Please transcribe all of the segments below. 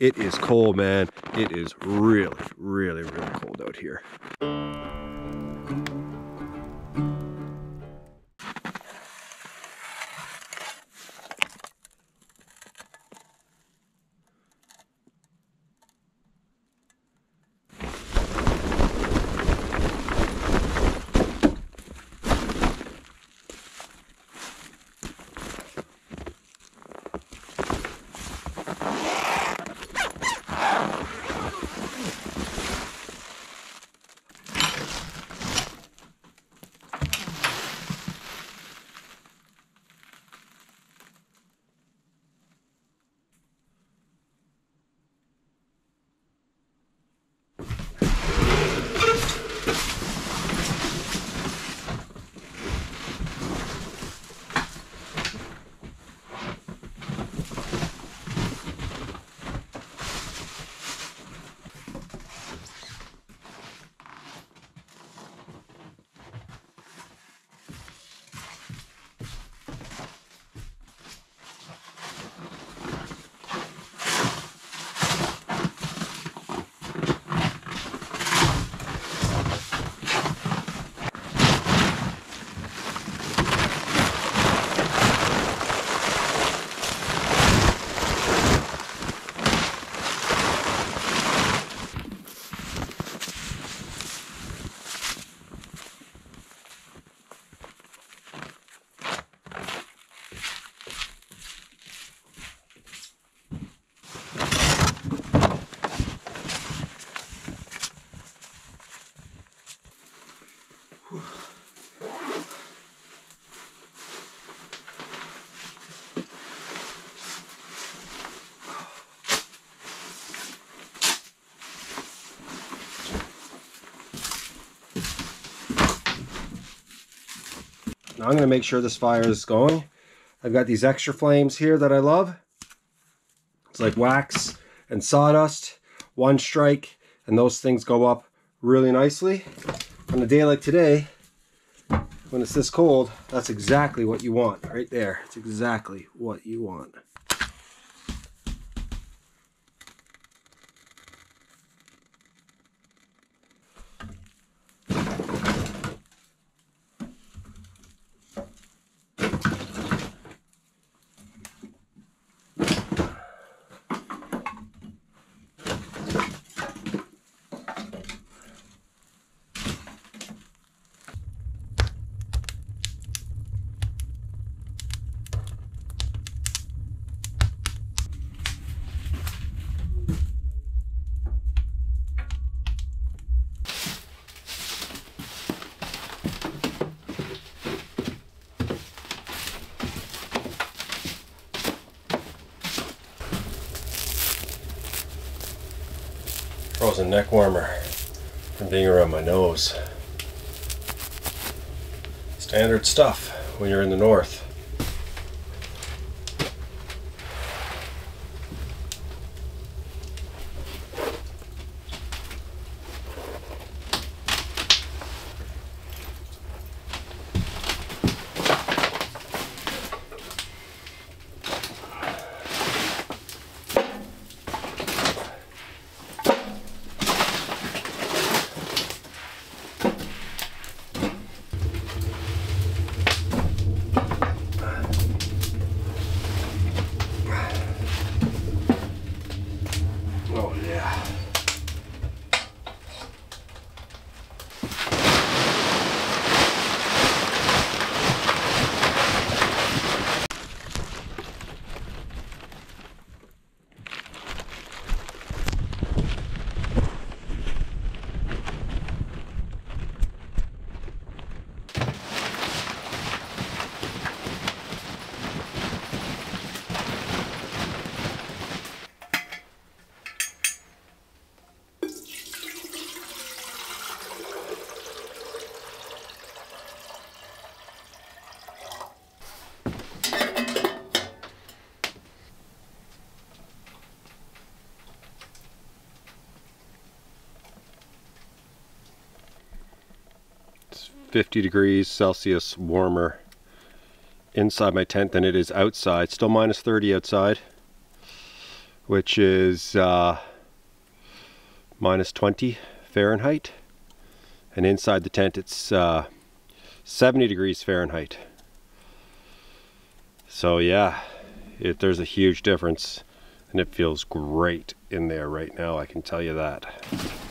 It is cold, man. It is really, really, really cold out here. I'm going to make sure this fire is going. I've got these extra flames here that I love. It's like wax and sawdust, one strike, and those things go up really nicely. On a day like today, when it's this cold, that's exactly what you want right there. It's exactly what you want. Frozen neck warmer from being around my nose. Standard stuff when you're in the north. 50 degrees Celsius warmer inside my tent than it is outside. Still minus 30 outside, which is uh, minus 20 Fahrenheit. And inside the tent it's uh, 70 degrees Fahrenheit. So yeah, it, there's a huge difference and it feels great in there right now, I can tell you that.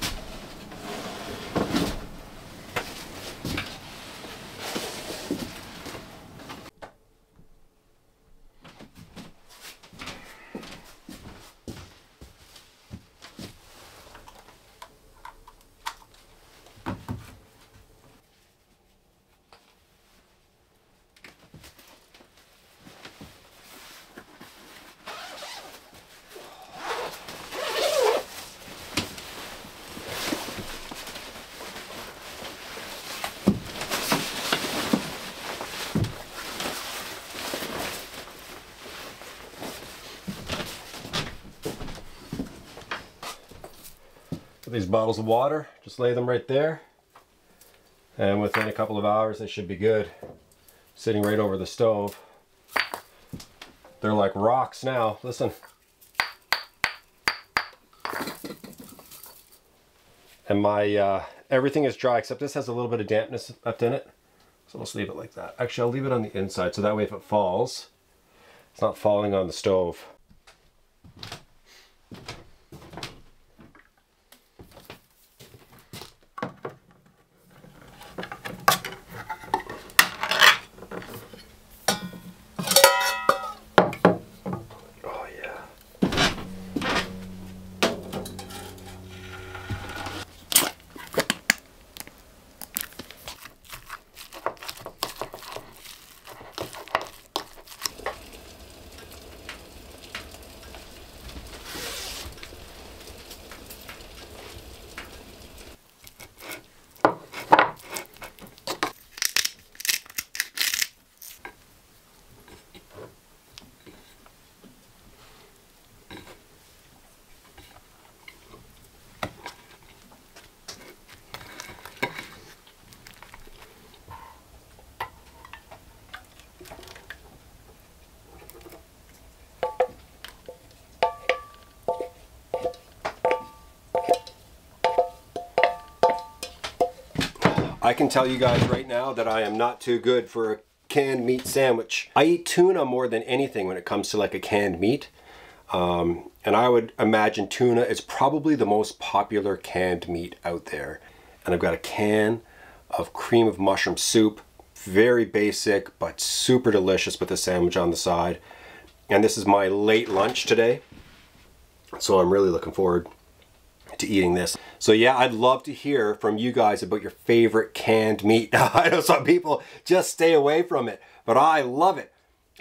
These bottles of water, just lay them right there. And within a couple of hours, they should be good. Sitting right over the stove. They're like rocks now. Listen. And my, uh, everything is dry except this has a little bit of dampness left in it. So let's leave it like that. Actually, I'll leave it on the inside so that way if it falls, it's not falling on the stove. I can tell you guys right now that I am not too good for a canned meat sandwich. I eat tuna more than anything when it comes to like a canned meat. Um, and I would imagine tuna is probably the most popular canned meat out there. And I've got a can of cream of mushroom soup. Very basic, but super delicious with the sandwich on the side. And this is my late lunch today. So I'm really looking forward to eating this. So yeah, I'd love to hear from you guys about your favorite canned meat. I know some people just stay away from it, but I love it.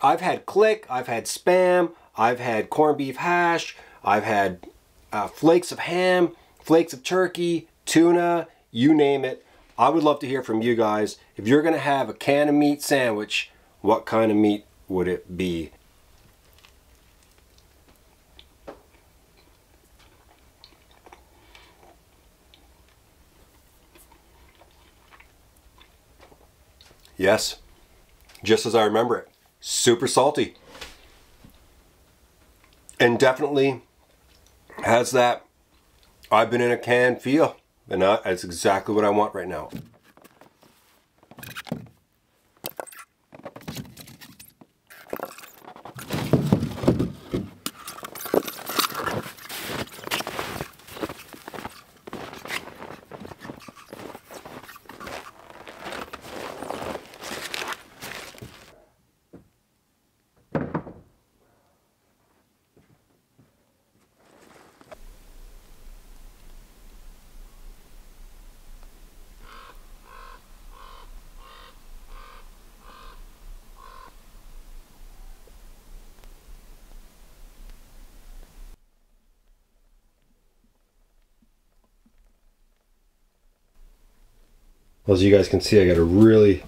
I've had Klik, I've had spam, I've had corned beef hash, I've had uh, flakes of ham, flakes of turkey, tuna, you name it. I would love to hear from you guys. If you're gonna have a can of meat sandwich, what kind of meat would it be? Yes, just as I remember it. Super salty. And definitely has that I've been in a can feel. And that's exactly what I want right now. Well, as you guys can see, I got a really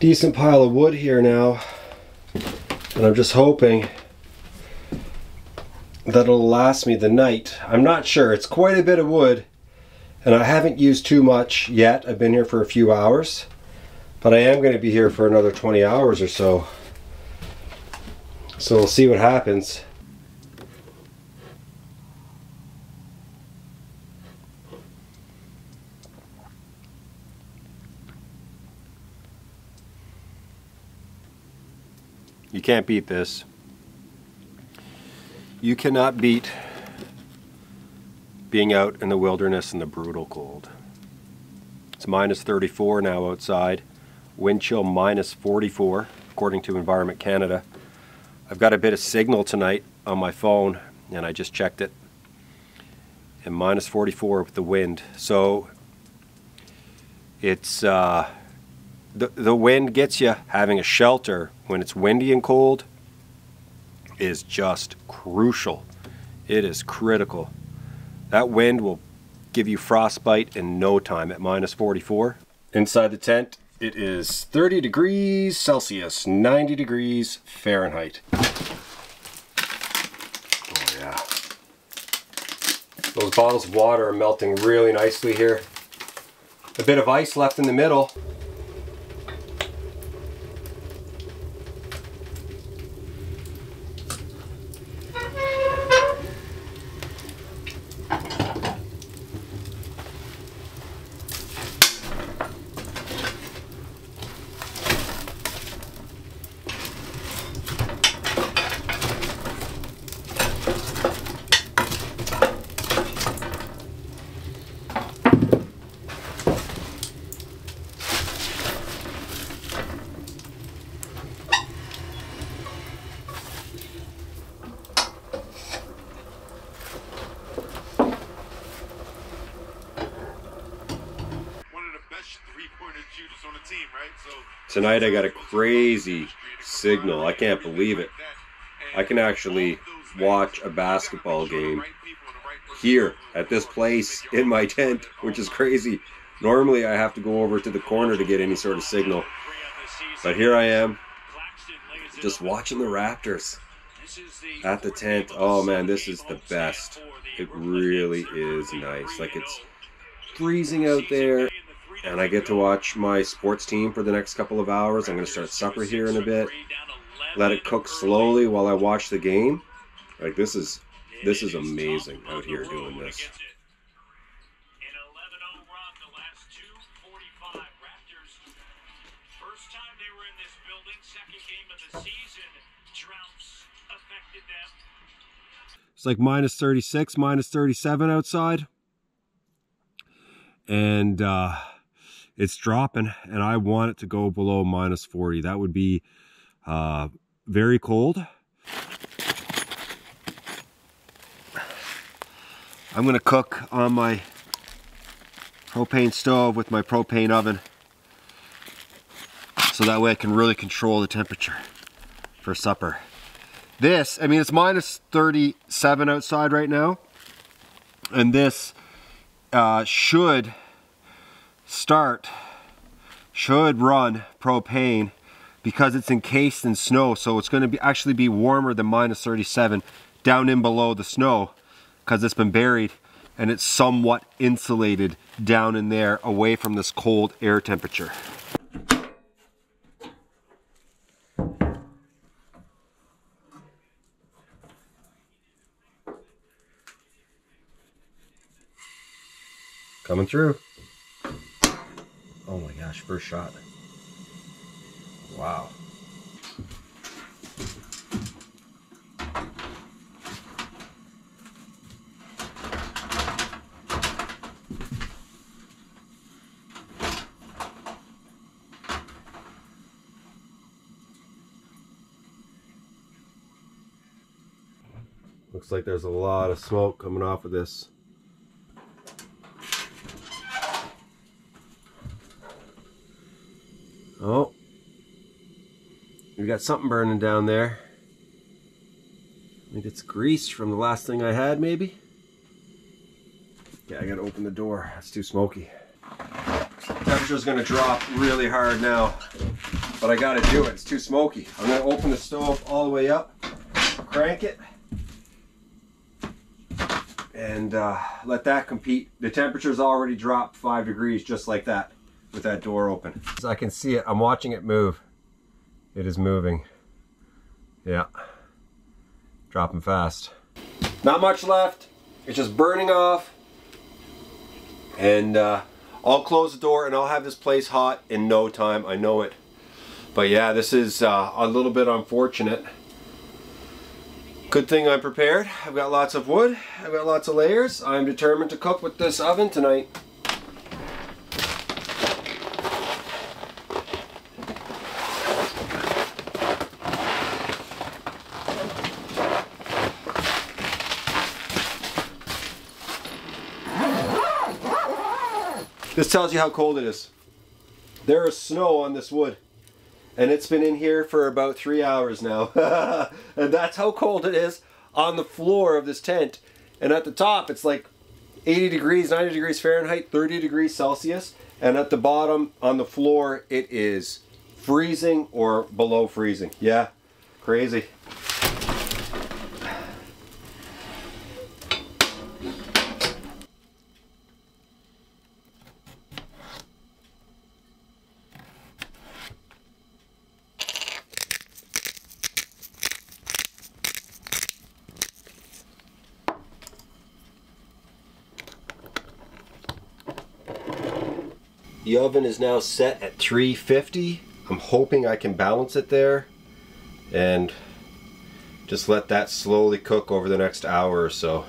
decent pile of wood here now. And I'm just hoping that it'll last me the night. I'm not sure. It's quite a bit of wood. And I haven't used too much yet. I've been here for a few hours. But I am going to be here for another 20 hours or so. So we'll see what happens. You can't beat this. You cannot beat being out in the wilderness in the brutal cold. It's minus 34 now outside. Wind chill minus 44, according to Environment Canada. I've got a bit of signal tonight on my phone, and I just checked it. And minus 44 with the wind. So it's uh, the the wind gets you having a shelter when it's windy and cold is just crucial. It is critical. That wind will give you frostbite in no time at minus 44. Inside the tent, it is 30 degrees Celsius, 90 degrees Fahrenheit. Oh yeah. Those bottles of water are melting really nicely here. A bit of ice left in the middle. Tonight I got a crazy signal. I can't believe it. I can actually watch a basketball game here at this place in my tent, which is crazy. Normally I have to go over to the corner to get any sort of signal. But here I am, just watching the Raptors at the tent. Oh man, this is the best. It really is nice. Like it's freezing out there and I get to watch my sports team for the next couple of hours. I'm going to start supper here in a bit. Let it cook slowly while I watch the game. Like this is this is amazing out here doing this. It's like minus 36, minus 37 outside. And uh, it's dropping and I want it to go below minus 40. That would be uh, very cold. I'm to cook on my propane stove with my propane oven so that way I can really control the temperature for supper. This, I mean, it's minus 37 outside right now, and this uh, should start should run propane because it's encased in snow so it's going to be actually be warmer than minus 37 down in below the snow because it's been buried and it's somewhat insulated down in there away from this cold air temperature. Coming through. First shot. Wow. Looks like there's a lot of smoke coming off of this. Oh. We got something burning down there. I think it's grease from the last thing I had, maybe? Yeah, I gotta open the door. It's too smoky. Temperature's gonna drop really hard now, but I gotta do it. It's too smoky. I'm gonna open the stove all the way up, crank it, and uh, let that compete. The temperature's already dropped five degrees just like that. with that door open. So I can see it. I'm watching it move. It is moving. Yeah. Dropping fast. Not much left. It's just burning off. And uh, I'll close the door and I'll have this place hot in no time. I know it. But yeah, this is uh, a little bit unfortunate. Good thing I'm prepared. I've got lots of wood. I've got lots of layers. I'm determined to cook with this oven tonight. Tells you how cold it is. There is snow on this wood. And it's been in here for about three hours now. and that's how cold it is on the floor of this tent. And at the top, it's like 80 degrees, 90 degrees Fahrenheit, 30 degrees Celsius. And at the bottom, on the floor, it is freezing or below freezing. Yeah, crazy. The oven is now set at 350. I'm hoping I can balance it there and just let that slowly cook over the next hour or so.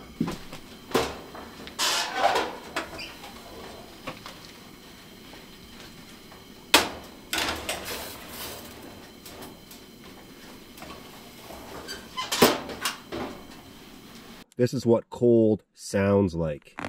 This is what cold sounds like.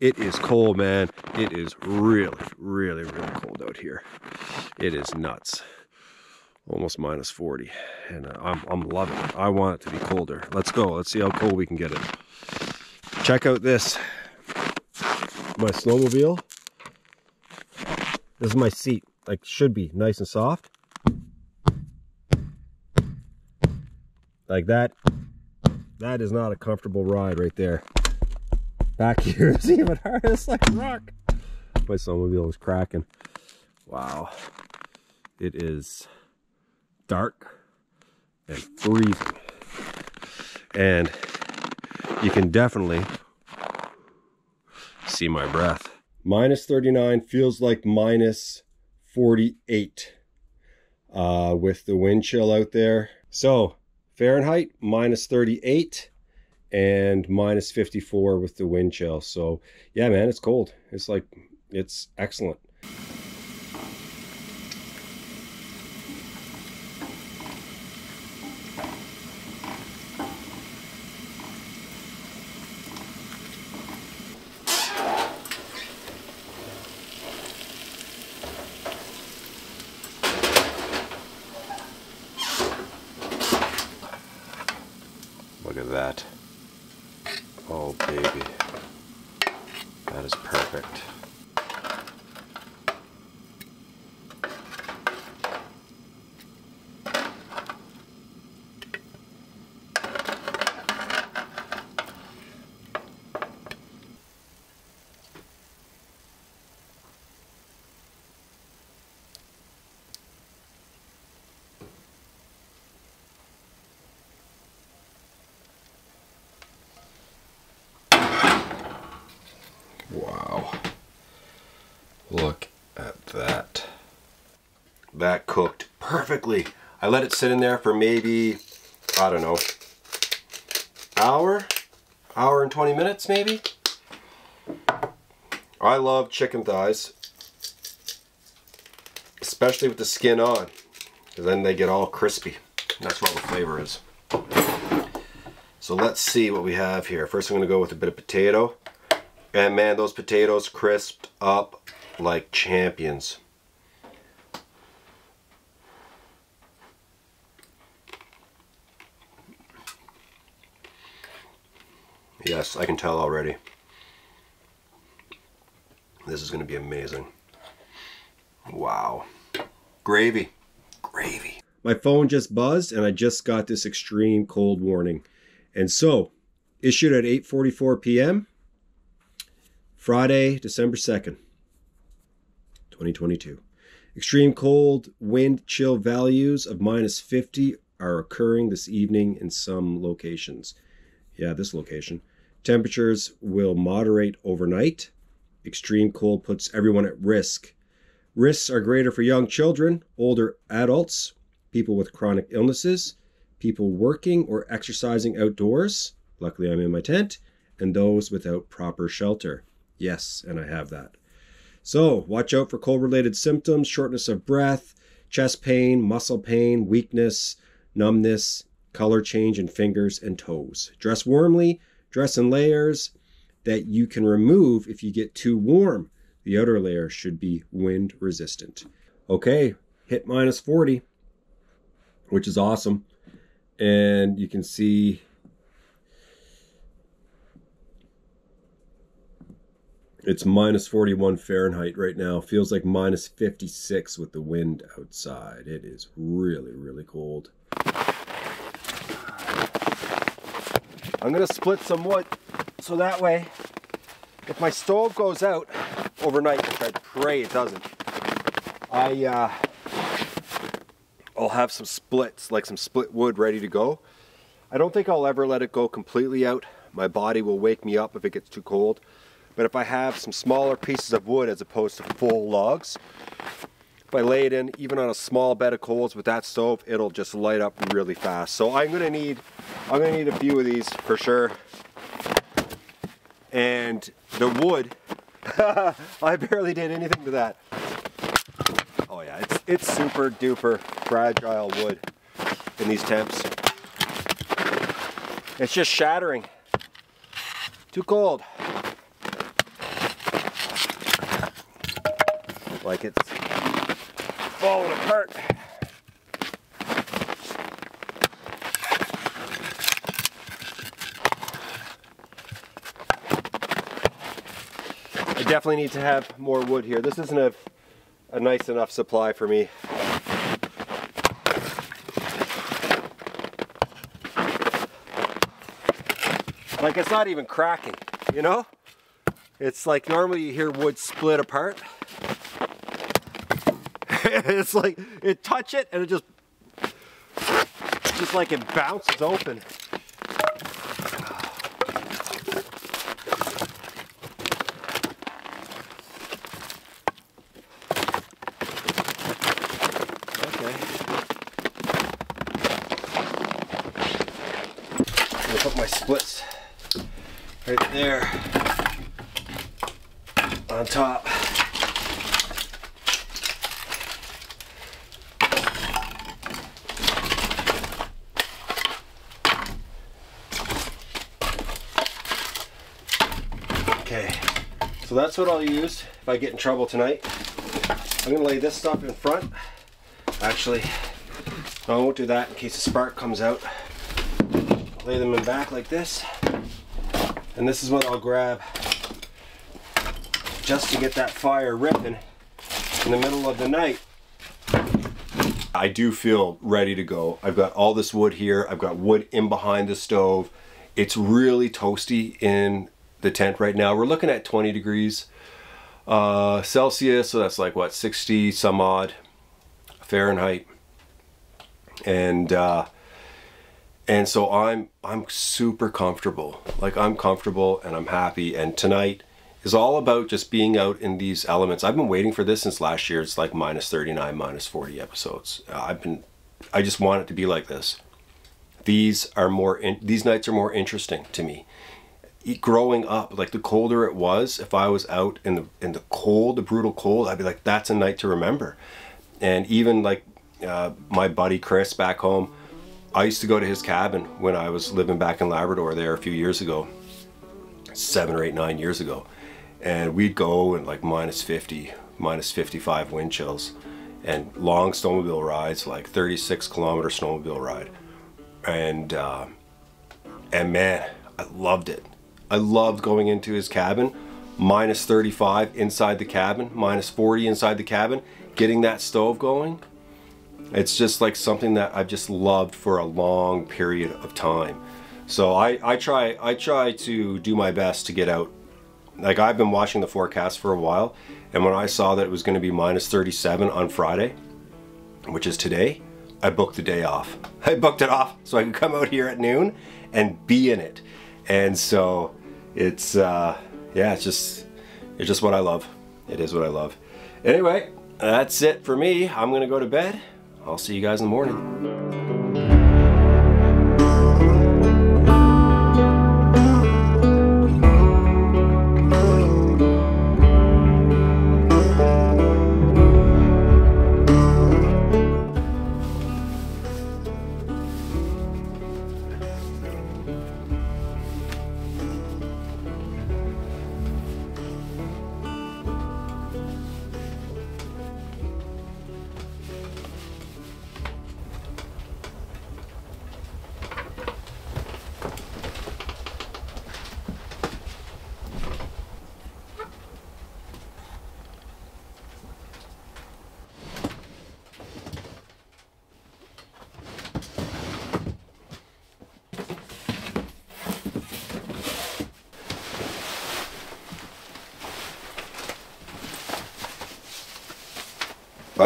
It is cold, man. It is really, really, really cold out here. It is nuts. Almost minus 40. And uh, I'm, I'm loving it. I want it to be colder. Let's go. Let's see how cold we can get it. Check out this. My snowmobile. This is my seat. Like, should be nice and soft. Like that. That is not a comfortable ride right there. Back here is even harder. It's like rock. My snowmobile is cracking. Wow. It is dark and freezing. And you can definitely see my breath. Minus 39 feels like minus 48 uh, with the wind chill out there. So Fahrenheit, minus 38 and minus 54 with the wind chill. So yeah, man, it's cold. It's like, it's excellent. Look at that. Oh, baby. That is perfect. Wow. Look at that. That cooked perfectly. I let it sit in there for maybe, I don't know, hour, hour and 20 minutes maybe. I love chicken thighs, especially with the skin on, because then they get all crispy. That's what the flavor is. So let's see what we have here. First I'm going to go with a bit of potato. And man, those potatoes crisped up like champions. Yes, I can tell already. This is going to be amazing. Wow. Gravy. Gravy. My phone just buzzed and I just got this extreme cold warning. And so, issued at 8:44 p.m. Friday, December 2nd, 2022. Extreme cold, wind chill values of minus 50 are occurring this evening in some locations. Yeah, this location. Temperatures will moderate overnight. Extreme cold puts everyone at risk. Risks are greater for young children, older adults, people with chronic illnesses, people working or exercising outdoors. Luckily, I'm in my tent, and those without proper shelter. Yes, and I have that. So, watch out for cold related symptoms shortness of breath, chest pain, muscle pain, weakness, numbness, color change in fingers and toes. Dress warmly, dress in layers that you can remove if you get too warm. The outer layer should be wind resistant. Okay, hit minus 40, which is awesome. And you can see it's minus 41 Fahrenheit right now. Feels like minus 56 with the wind outside. It is really, really cold. I'm gonna split some wood so that way if my stove goes out overnight, which I pray it doesn't, I uh, I'll have some splits, like some split wood ready to go. I don't think I'll ever let it go completely out. My body will wake me up if it gets too cold. But if I have some smaller pieces of wood as opposed to full logs, if I lay it in even on a small bed of coals with that stove, it'll just light up really fast. So I'm gonna need, I'm gonna need a few of these for sure. And the wood, I barely did anything to that. Oh yeah, it's, it's super duper fragile wood in these temps. It's just shattering. Too cold. Like it's falling apart. I definitely need to have more wood here. This isn't a, a nice enough supply for me. Like it's not even cracking, you know? It's like normally you hear wood split apart. it's like it touch it and it just just like it bounces open. Okay. Put my splits right there on top. Okay, so that's what I'll use if I get in trouble tonight. I'm gonna lay this stuff in front. Actually, I won't do that in case a spark comes out. Lay them in back like this. And this is what I'll grab just to get that fire ripping in the middle of the night. I do feel ready to go. I've got all this wood here. I've got wood in behind the stove. It's really toasty in the tent right now. We're looking at 20 degrees uh, Celsius, so that's like what 60 some odd Fahrenheit, and uh, and so I'm I'm super comfortable. Like I'm comfortable and I'm happy. And tonight is all about just being out in these elements. I've been waiting for this since last year. It's like minus 39, minus 40 episodes. Uh, I've been I just want it to be like this. These are more in, these nights are more interesting to me growing up, like the colder it was, if I was out in the in the cold, the brutal cold, I'd be like, that's a night to remember. And even like uh, my buddy Chris back home, I used to go to his cabin when I was living back in Labrador there a few years ago, seven or eight, nine years ago, and we'd go in like minus 50, minus 55 wind chills, and long snowmobile rides, like 36 kilometer snowmobile ride, and uh, and man, I loved it. I loved going into his cabin, minus 35 inside the cabin, minus 40 inside the cabin, getting that stove going. It's just like something that I've just loved for a long period of time. So I, I try I try to do my best to get out. Like I've been watching the forecast for a while, and when I saw that it was going to be minus 37 on Friday, which is today, I booked the day off. I booked it off so I could come out here at noon and be in it. And so it's uh, yeah, it's just it's just what I love. It is what I love. Anyway, that's it for me. I'm gonna go to bed. I'll see you guys in the morning.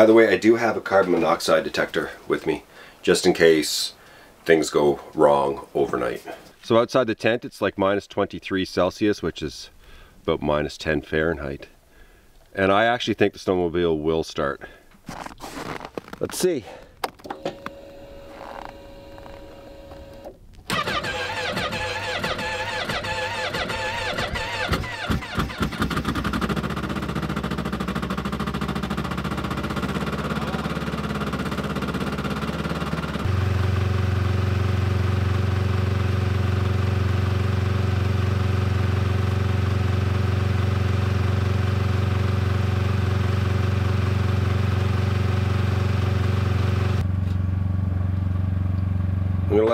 By the way, I do have a carbon monoxide detector with me, just in case things go wrong overnight. So outside the tent, it's like minus 23 Celsius, which is about minus 10 Fahrenheit. And I actually think the snowmobile will start. Let's see.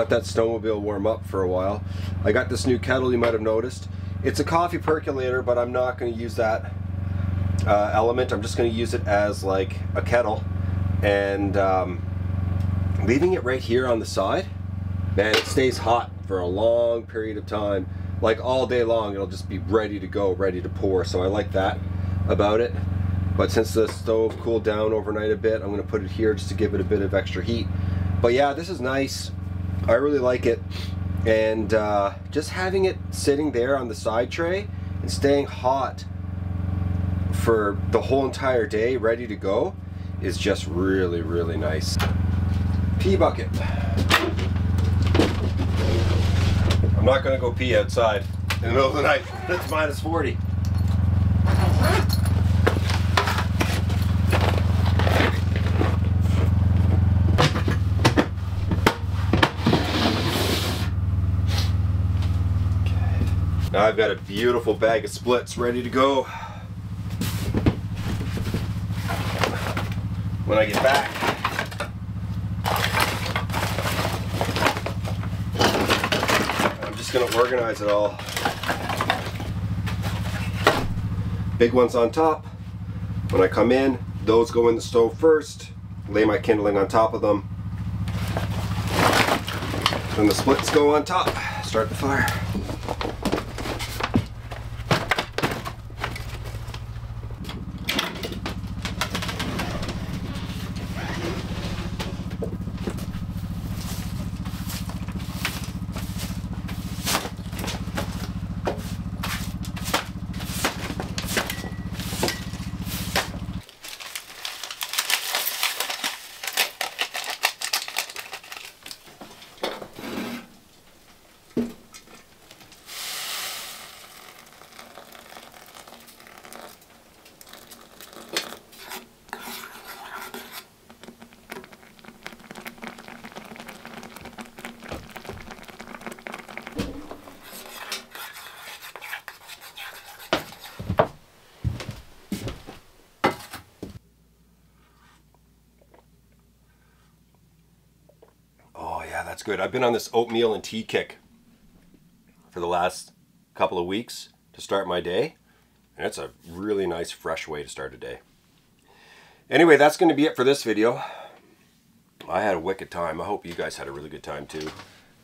Let that snowmobile warm up for a while. I got this new kettle you might have noticed. It's a coffee percolator, but I'm not gonna use that uh, element. I'm just gonna use it as like a kettle. And um, leaving it right here on the side, man, it stays hot for a long period of time. Like all day long, it'll just be ready to go, ready to pour. So I like that about it. But since the stove cooled down overnight a bit, I'm gonna put it here just to give it a bit of extra heat. But yeah, this is nice. I really like it. And uh, just having it sitting there on the side tray and staying hot for the whole entire day, ready to go, is just really, really nice. Pee bucket. I'm not gonna go pee outside in the middle of the night. It's minus 40. Now I've got a beautiful bag of splits ready to go. When I get back, I'm just gonna organize it all. Big ones on top. When I come in, those go in the stove first. Lay my kindling on top of them. Then the splits go on top. Start the fire. That's good. I've been on this oatmeal and tea kick for the last couple of weeks to start my day. And it's a really nice fresh way to start a day. Anyway, that's going to be it for this video. I had a wicked time. I hope you guys had a really good time too.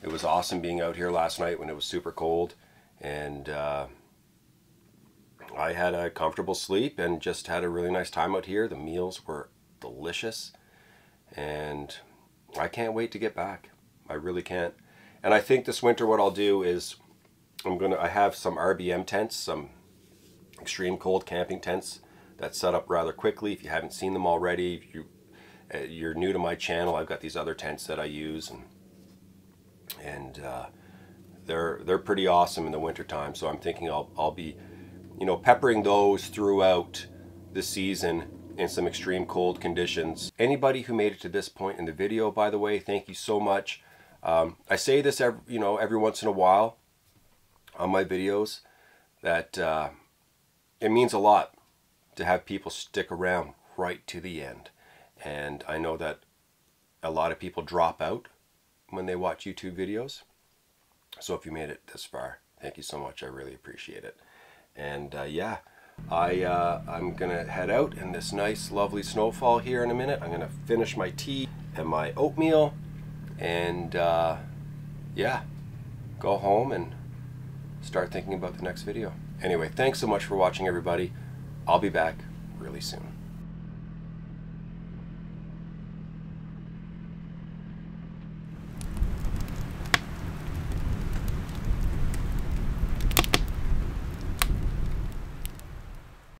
It was awesome being out here last night when it was super cold. And uh, I had a comfortable sleep and just had a really nice time out here. The meals were delicious. And I can't wait to get back. I really can't. And I think this winter what I'll do is I'm gonna I have some RBM tents, some extreme cold camping tents that set up rather quickly. If you haven't seen them already, if you uh, you're new to my channel, I've got these other tents that I use and and uh, they're they're pretty awesome in the wintertime. So I'm thinking I'll I'll be you know peppering those throughout the season in some extreme cold conditions. Anybody who made it to this point in the video, by the way, thank you so much. Um, I say this every, you know every once in a while on my videos that uh, it means a lot to have people stick around right to the end. And I know that a lot of people drop out when they watch YouTube videos. So if you made it this far, thank you so much. I really appreciate it. And uh, yeah, I, uh, I'm going to head out in this nice, lovely snowfall here in a minute. I'm going to finish my tea and my oatmeal and uh, yeah, go home and start thinking about the next video. Anyway, thanks so much for watching everybody. I'll be back really soon.